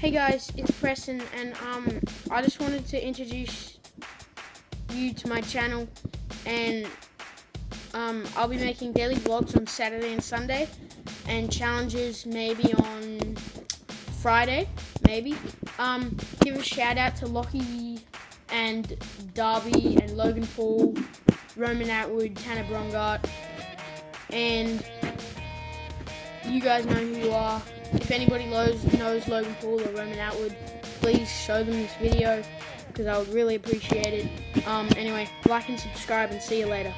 Hey guys, it's Preston, and um, I just wanted to introduce you to my channel, and um, I'll be making daily vlogs on Saturday and Sunday, and challenges maybe on Friday, maybe. Um, give a shout out to Lockie and Darby and Logan Paul, Roman Atwood, Tanner Braungardt, and you guys know who you are. If anybody knows, knows Logan Paul or Roman Atwood, please show them this video because I would really appreciate it. Um, anyway, like and subscribe and see you later.